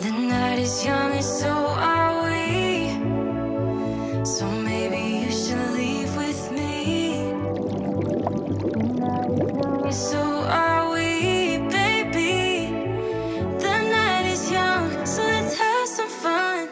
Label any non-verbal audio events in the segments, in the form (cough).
The night is young and so are we. So maybe you should leave with me. So are we, baby. The night is young, so let's have some fun.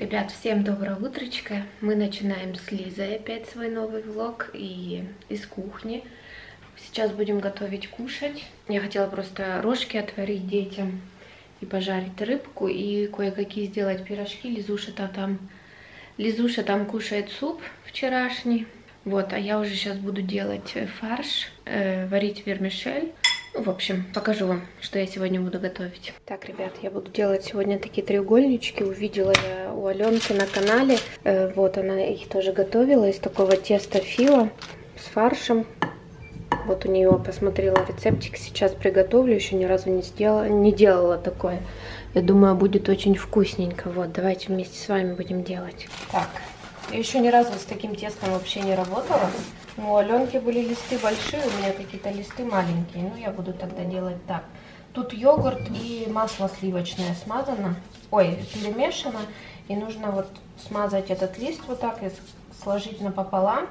Ребят, всем доброе утречко. Мы начинаем с Лизой опять свой новый влог и из кухни. Сейчас будем готовить кушать. Я хотела просто рожки отварить детям и пожарить рыбку и кое-какие сделать пирожки. Лизуша-то там, Лизуша там кушает суп вчерашний. Вот, а я уже сейчас буду делать фарш, э, варить вермишель. Ну, в общем, покажу вам, что я сегодня буду готовить. Так, ребят, я буду делать сегодня такие треугольнички. Увидела я у Аленки на канале. Э, вот она их тоже готовила из такого теста фила с фаршем. Вот у нее посмотрела рецептик, сейчас приготовлю, еще ни разу не сделала, не делала такое. Я думаю, будет очень вкусненько. Вот, давайте вместе с вами будем делать. Так, я еще ни разу с таким тестом вообще не работала. Ну, у Аленки были листы большие, у меня какие-то листы маленькие. Ну, я буду тогда делать так. Тут йогурт и масло сливочное смазано, ой, перемешано. И нужно вот смазать этот лист вот так и сложить напополам.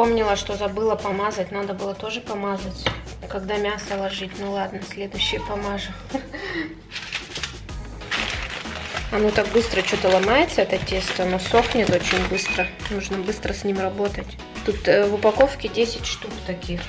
Вспомнила, что забыла помазать. Надо было тоже помазать, когда мясо ложить. Ну ладно, следующее помажу. (laughs) Оно так быстро что-то ломается, это тесто. Оно сохнет очень быстро. Нужно быстро с ним работать. Тут э, в упаковке 10 штук таких.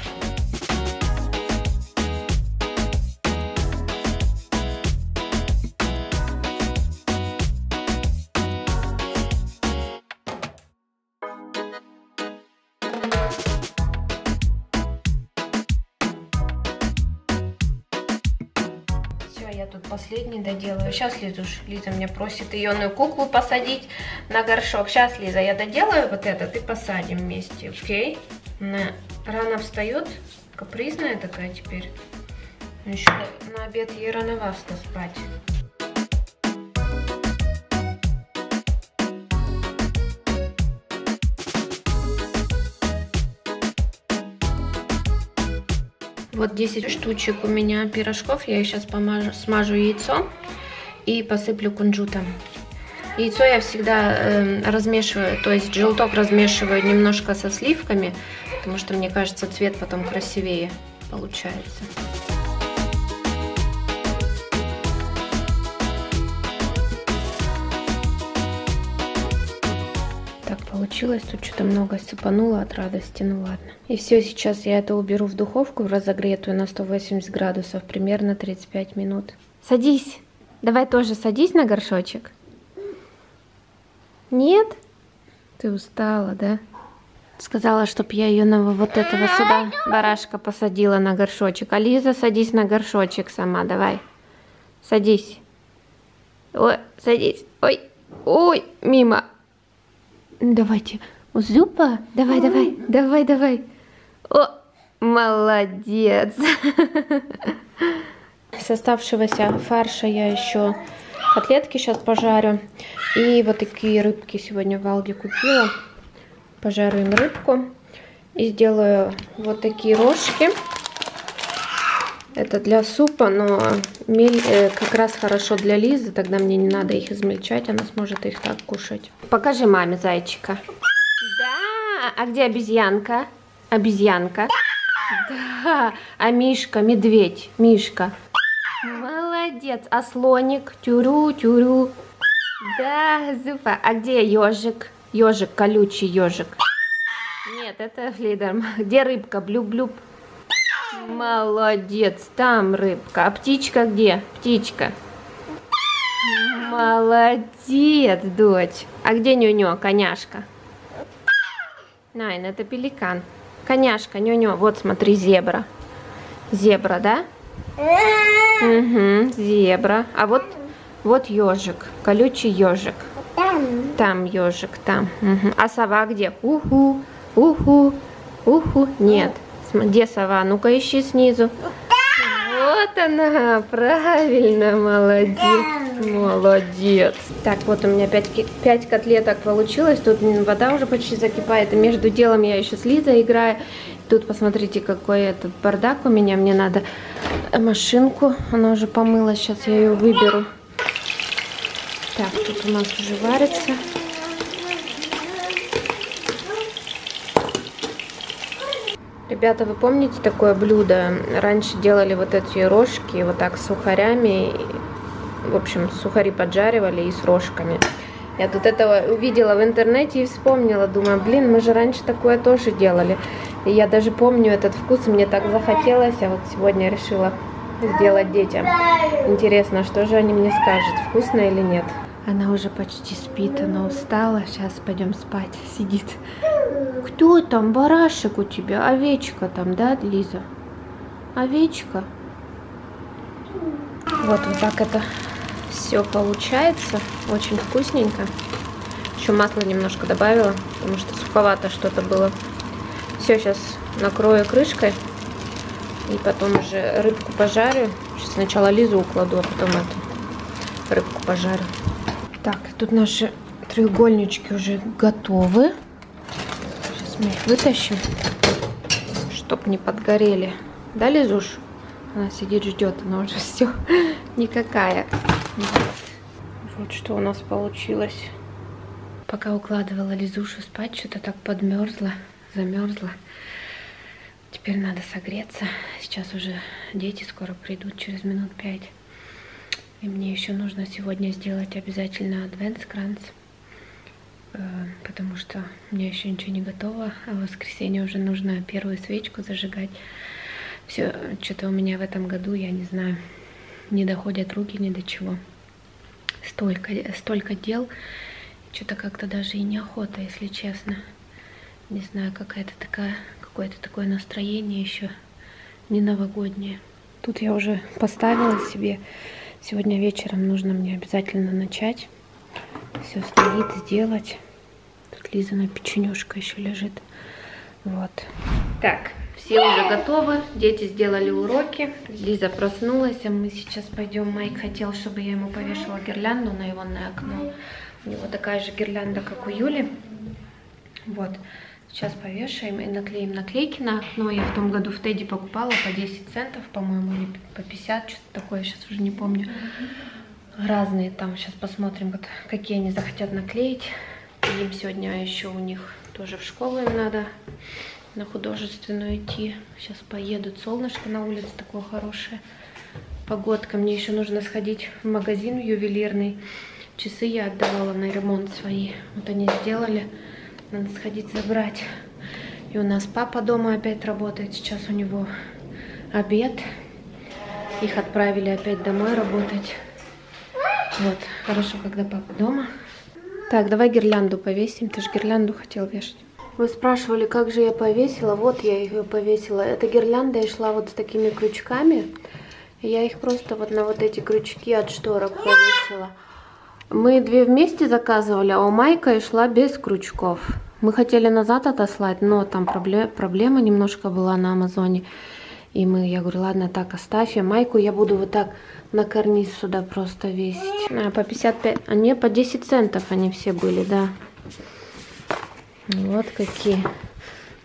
Я тут последний доделаю. Сейчас, Лизуш, Лиза меня просит ионную куклу посадить на горшок. Сейчас, Лиза, я доделаю вот этот и посадим вместе, окей? Она рано встает, капризная такая теперь. Еще на обед ей рановато спать. Вот 10 штучек у меня пирожков. Я их сейчас помажу, смажу яйцо и посыплю кунжутом. Яйцо я всегда э, размешиваю, то есть желток размешиваю немножко со сливками, потому что мне кажется цвет потом красивее получается. Так получилось, тут что-то много сыпануло от радости, ну ладно. И все, сейчас я это уберу в духовку, разогретую на 180 градусов, примерно 35 минут. Садись, давай тоже садись на горшочек. Нет? Ты устала, да? Сказала, чтоб я ее на вот этого сюда барашка посадила на горшочек. А Лиза, садись на горшочек сама, давай. Садись. Ой, садись. Ой, ой, мимо. Давайте. Зупа, давай, давай, давай, давай. О, молодец. С оставшегося фарша я еще котлетки сейчас пожарю. И вот такие рыбки сегодня в Алге купила. Пожарю им рыбку. И сделаю вот такие рожки. Это для супа, но мель, э, как раз хорошо для Лизы, тогда мне не надо их измельчать, она сможет их так кушать. Покажи маме зайчика. Да, а где обезьянка? Обезьянка. Да, а Мишка, медведь, Мишка. Молодец, а слоник, тюрю, тюрю. Да, Зуфа, а где ежик? Ежик, колючий ежик. Нет, это Флидер. Где рыбка? Блюб-блюб. Молодец, там рыбка. А птичка где? Птичка. Молодец, дочь. А где нюню, коняшка? Найн, это пеликан. Коняшка, нюню. Вот смотри, зебра. Зебра, да? Угу, зебра. А вот, вот ежик, колючий ежик. Там ежик, там. Угу. А сова где? Уху, уху, уху. Нет. Где сова? Ну-ка ищи снизу. Вот она, правильно, молодец. Молодец. Так, вот у меня 5, 5 котлеток получилось. Тут вода уже почти закипает. И между делом я еще с Лизой играю. Тут посмотрите, какой этот бардак у меня. Мне надо машинку. Она уже помыла. Сейчас я ее выберу. Так, тут у нас уже варится. Ребята, вы помните такое блюдо? Раньше делали вот эти рожки вот так с сухарями. В общем, сухари поджаривали и с рожками. Я тут этого увидела в интернете и вспомнила. Думаю, блин, мы же раньше такое тоже делали. И я даже помню этот вкус, мне так захотелось. А вот сегодня решила сделать детям. Интересно, что же они мне скажут, вкусно или нет. Она уже почти спит, она устала. Сейчас пойдем спать. Сидит. Кто там? Барашек у тебя? Овечка там, да, Лиза? Овечка? Вот, вот так это все получается. Очень вкусненько. Еще масло немножко добавила, потому что суховато что-то было. Все, сейчас накрою крышкой. И потом уже рыбку пожарю. Сейчас сначала Лизу укладу, а потом эту рыбку пожарю. Так, тут наши треугольнички уже готовы. Сейчас мы их вытащим, чтоб не подгорели. Да, Лизуш? Она сидит, ждет, она уже (laughs) все никакая. Вот что у нас получилось. Пока укладывала Лизушу спать, что-то так подмерзла, замерзла. Теперь надо согреться. Сейчас уже дети скоро придут, через минут пять. И мне еще нужно сегодня сделать обязательно адвентскранц, э, потому что меня еще ничего не готово, а в воскресенье уже нужно первую свечку зажигать. Все, что-то у меня в этом году, я не знаю, не доходят руки ни до чего. Столько, столько дел, что-то как-то даже и неохота, если честно. Не знаю, какая-то такая, какое-то такое настроение еще не новогоднее. Тут я уже поставила себе Сегодня вечером нужно мне обязательно начать. Все стоит, сделать. Тут Лиза на печенюшка еще лежит. Вот. Так, все уже готовы. Дети сделали уроки. Лиза проснулась, а мы сейчас пойдем. Майк хотел, чтобы я ему повешала гирлянду на его на окно. У него такая же гирлянда, как у Юли. Вот. Сейчас повешаем и наклеим наклейки на окно. Я в том году в Тедди покупала по 10 центов, по-моему, или по 50, что-то такое, сейчас уже не помню. Разные там, сейчас посмотрим, вот, какие они захотят наклеить. Им сегодня еще у них тоже в школу им надо на художественную идти. Сейчас поедут, солнышко на улице такое хорошее. Погодка, мне еще нужно сходить в магазин ювелирный. Часы я отдавала на ремонт свои. Вот они сделали. Надо сходить забрать. И у нас папа дома опять работает. Сейчас у него обед. Их отправили опять домой работать. Вот, хорошо, когда папа дома. Так, давай гирлянду повесим. Ты же гирлянду хотел вешать. Вы спрашивали, как же я повесила. Вот я ее повесила. Эта гирлянда и шла вот с такими крючками. Я их просто вот на вот эти крючки от шторок повесила. Мы две вместе заказывали, а у Майка и шла без крючков. Мы хотели назад отослать, но там проблема, проблема немножко была на Амазоне. И мы, я говорю, ладно, так оставь. Я Майку я буду вот так на карниз сюда просто весить. А, по 55, а не, по 10 центов они все были, да. Вот какие.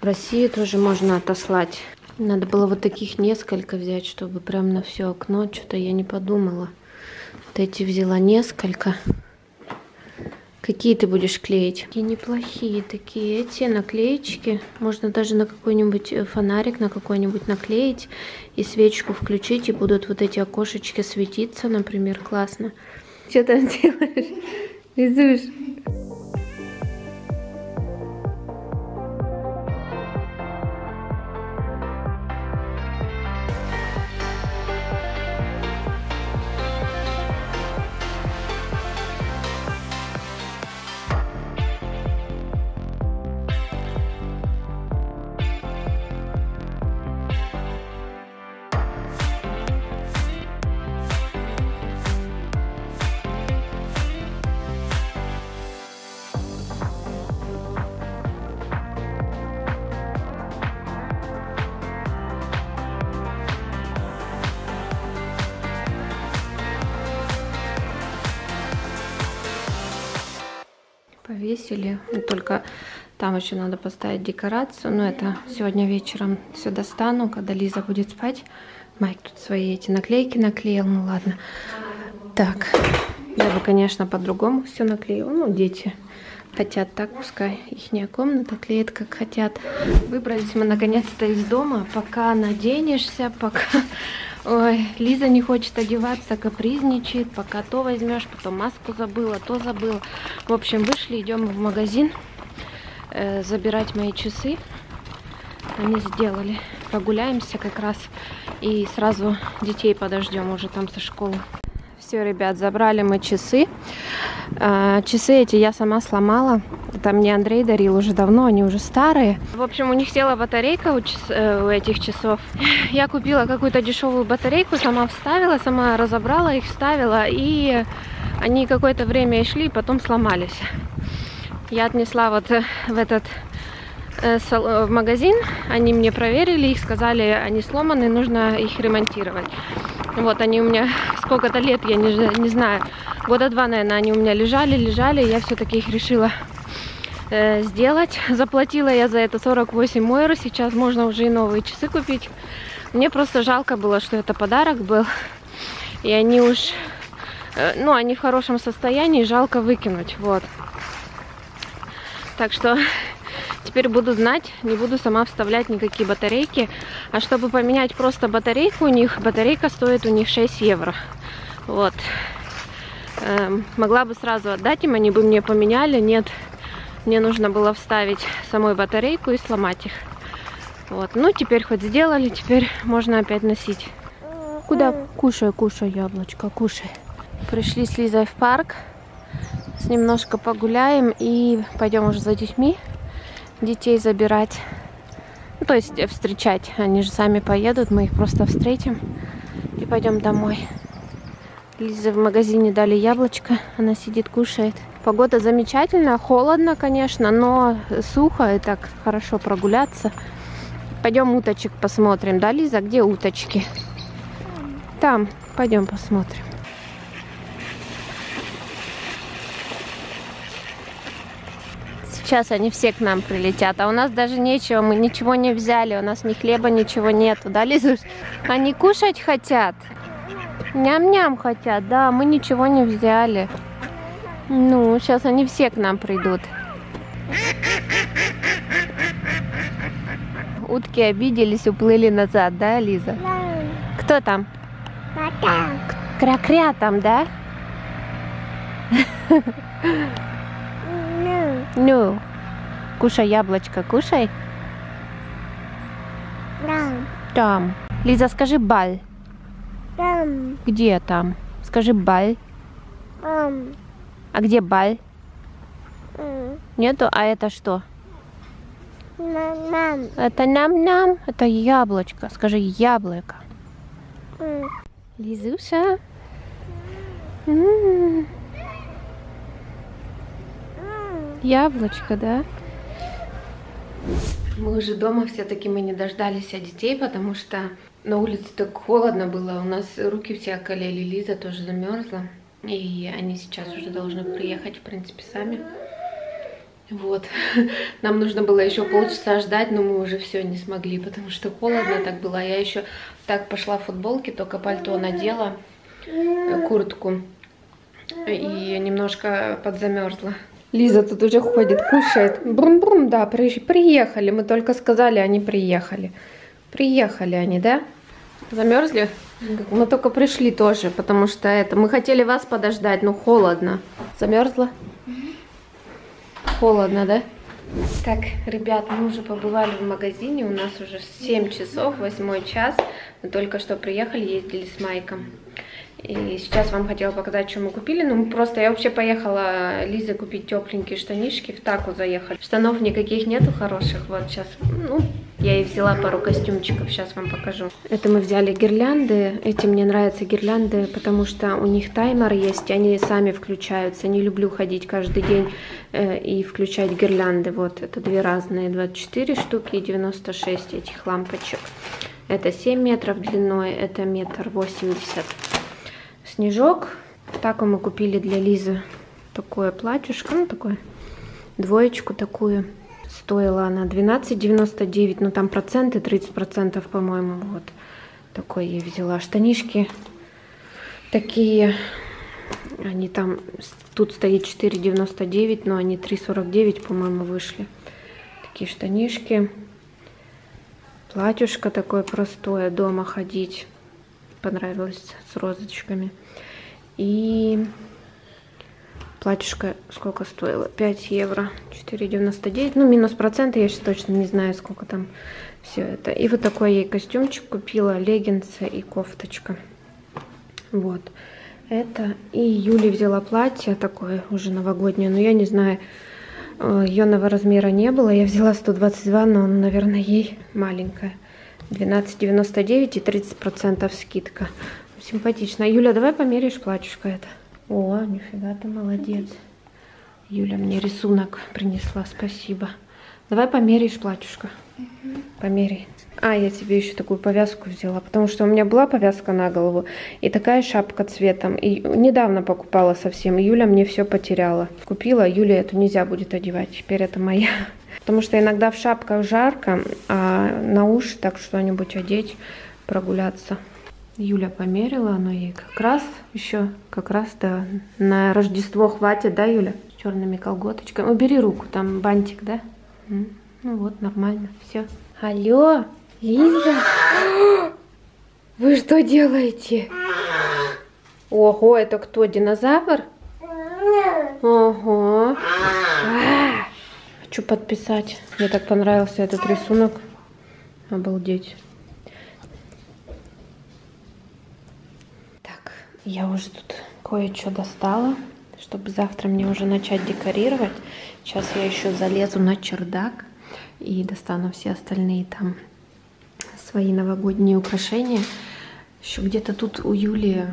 В России тоже можно отослать. Надо было вот таких несколько взять, чтобы прям на все окно. Что-то я не подумала. Вот эти взяла несколько. Какие ты будешь клеить? Такие неплохие такие эти наклеечки. Можно даже на какой-нибудь э, фонарик, на какой-нибудь наклеить и свечку включить, и будут вот эти окошечки светиться, например, классно. Что там делаешь? Изуш? Повесили. Только там еще надо поставить декорацию. Но это сегодня вечером все достану, когда Лиза будет спать. Майк тут свои эти наклейки наклеил. Ну ладно. Так, я бы, конечно, по-другому все наклеила. Ну, дети хотят так, пускай их комната клеит, как хотят. Выбрались мы наконец-то из дома. Пока наденешься, пока... Ой, Лиза не хочет одеваться, капризничает. Пока то возьмешь, потом маску забыла, то забыла. В общем, вышли, идем в магазин э, забирать мои часы. Они сделали. Прогуляемся как раз и сразу детей подождем уже там со школы. Все, ребят, забрали мы часы. А, часы эти я сама сломала. Это мне Андрей дарил уже давно, они уже старые. В общем, у них села батарейка у, час, э, у этих часов. Я купила какую-то дешевую батарейку, сама вставила, сама разобрала их, вставила. И они какое-то время шли, потом сломались. Я отнесла вот в этот э, в магазин, они мне проверили их, сказали, они сломаны, нужно их ремонтировать. Вот они у меня сколько-то лет, я не, не знаю, года два, наверное, они у меня лежали, лежали, я все-таки их решила э, сделать. Заплатила я за это 48 евро, сейчас можно уже и новые часы купить. Мне просто жалко было, что это подарок был, и они уж, э, ну, они в хорошем состоянии, жалко выкинуть, вот. Так что Теперь буду знать, не буду сама вставлять никакие батарейки. А чтобы поменять просто батарейку у них, батарейка стоит у них 6 евро. Вот. Эм, могла бы сразу отдать им, они бы мне поменяли. Нет, мне нужно было вставить самой батарейку и сломать их. Вот. Ну, теперь хоть сделали, теперь можно опять носить. Куда? Кушай, кушай, яблочко, кушай. Пришли с Лизой в парк. С немножко погуляем и пойдем уже за детьми детей забирать. Ну, то есть э, встречать. Они же сами поедут, мы их просто встретим и пойдем домой. Лиза в магазине дали яблочко, она сидит, кушает. Погода замечательная, холодно, конечно, но сухо и так хорошо прогуляться. Пойдем уточек посмотрим, да, Лиза? Где уточки? Там, пойдем посмотрим. Сейчас они все к нам прилетят. А у нас даже нечего, мы ничего не взяли. У нас ни хлеба, ничего нету. Да, Лизуш? Они кушать хотят. Ням-ням хотят, да, мы ничего не взяли. Ну, сейчас они все к нам придут. Утки обиделись, уплыли назад, да, Лиза? Кто там? Кря-кря там, да? (laughs) Ну, кушай яблочко, кушай. Там. Там. Лиза, скажи баль. Там. Где там? Скажи баль. Там. А где баль? М. Нету? А это что? Нам. Это нам-нам. Это яблочко. Скажи яблоко. М. Лизуша. М, Яблочко, да? Мы уже дома все-таки мы не дождались от детей, потому что на улице так холодно было. У нас руки все околели, Лиза тоже замерзла. И они сейчас уже должны приехать, в принципе, сами. Вот. (laughs) Нам нужно было еще полчаса ждать, но мы уже все не смогли, потому что холодно так было. Я еще так пошла в футболке, только пальто надела, э, куртку. И немножко подзамерзла. Лиза тут уже ходит, кушает. Брум-брум, да, при- приехали. Мы только сказали, они приехали. Приехали они, да? Замерзли? Мы только пришли тоже, потому что это... Мы хотели вас подождать, но холодно. Замерзла? Холодно, да? Так, ребят, мы уже побывали в магазине, у нас уже 7 часов, 8 час. Мы только что приехали, ездили с Майком. И сейчас вам хотела показать, что мы купили. Ну, просто я вообще поехала Лизе купить тепленькие штанишки. В таку заехали. Штанов никаких нету хороших. Вот сейчас, ну, я ей взяла пару костюмчиков. Сейчас вам покажу. Это мы взяли гирлянды. Эти мне нравятся гирлянды, потому что у них таймер есть. Они сами включаются. Не люблю ходить каждый день э, и включать гирлянды. Вот, это две разные. 24 штуки и 96 этих лампочек. Это 7 метров длиной, это метр восемьдесят снежок. Так мы купили для Лизы такое платьюшко, ну такое двоечку такую. Стоила она 12,99, но там проценты, 30%, по-моему, вот. Такой я взяла. Штанишки такие, они там, тут стоит 4,99, но они 3,49, по-моему, вышли. Такие штанишки. Платьюшко такое простое, дома ходить. Понравилось с розочками. И платьюшко сколько стоило? 5 евро, 4,99. Ну, минус проценты, я сейчас точно не знаю, сколько там все это. И вот такой ей костюмчик купила, леггинсы и кофточка. Вот. Это. И Юли взяла платье такое уже новогоднее, но я не знаю, э, ее размера не было. Я взяла 122, но, наверное, ей маленькая. 12,99 и 30% скидка. Симпатично. Юля, давай померяешь платьюшко это. О, нифига ты молодец. Юля мне рисунок принесла, спасибо. Давай померяешь платьюшко. Угу. Померяй. А, я тебе еще такую повязку взяла, потому что у меня была повязка на голову и такая шапка цветом. И недавно покупала совсем. Юля мне все потеряла. Купила, Юля эту нельзя будет одевать. Теперь это моя. Потому что иногда в шапках жарко, а на уши так что-нибудь одеть, прогуляться. Юля померила, оно ей как раз еще, как раз, да, на Рождество хватит, да, Юля? С черными колготочками. Убери руку, там бантик, да? Ну вот, нормально, все. Алло, Лиза? (gasps) Вы что делаете? Ого, это кто, динозавр? Ого. Хочу подписать. Мне так понравился этот рисунок. Обалдеть. Так, я уже тут кое-что достала, чтобы завтра мне уже начать декорировать. Сейчас я еще залезу на чердак и достану все остальные там свои новогодние украшения. Еще где-то тут у Юли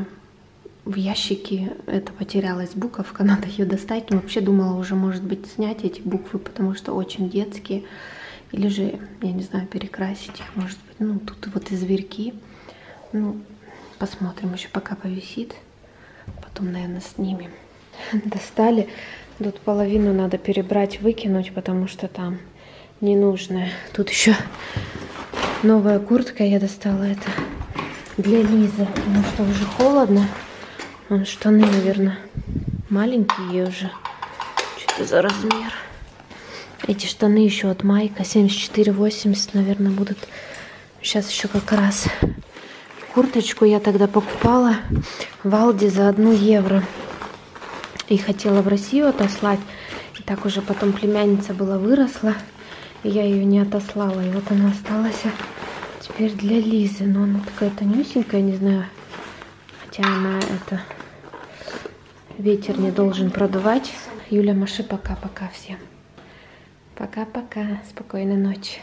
в ящике это потерялась буковка, (laughs) надо ее достать. Но вообще думала уже, может быть, снять эти буквы, потому что очень детские. Или же, я не знаю, перекрасить их, может быть. Ну, тут вот и зверьки. Ну, посмотрим, еще пока повисит. Потом, наверное, снимем. (laughs) Достали. Тут половину надо перебрать, выкинуть, потому что там ненужное. Тут еще новая куртка я достала. Это для Лизы, потому что уже холодно. Вон штаны, наверное, маленькие уже. Что это за размер? Эти штаны еще от Майка 74,80, наверное, будут. Сейчас еще как раз курточку я тогда покупала в Алди за 1 евро и хотела в Россию отослать. И так уже потом племянница была выросла, и я ее не отослала. И вот она осталась теперь для Лизы. Но она такая тонюсенькая, не знаю. Хотя она это... Ветер не должен продувать. Юля, маши пока-пока всем. Пока-пока. Спокойной ночи.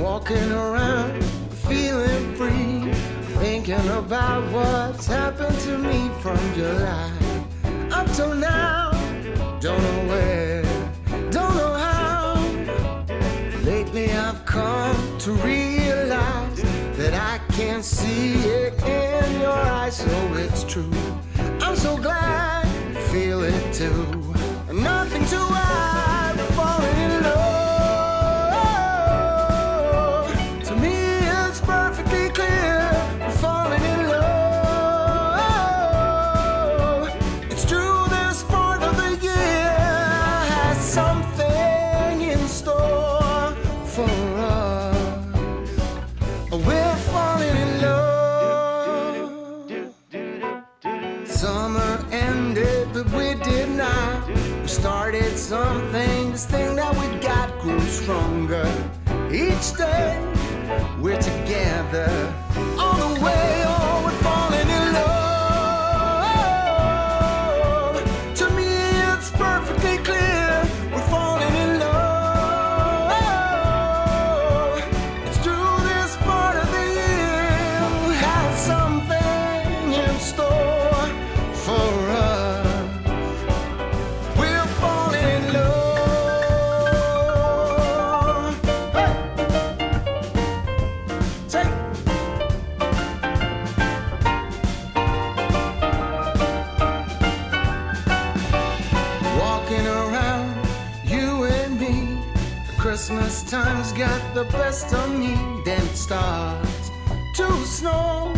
walking around feeling free, thinking about what's happened to me from July up till now. Don't know where, don't know how. Lately I've come to realize that I can't see it in your eyes, so it's true. I'm so glad you feel it too. Something. This thing that we got grew stronger. Each day we're together. Last time's got the best of me, then it starts to snow.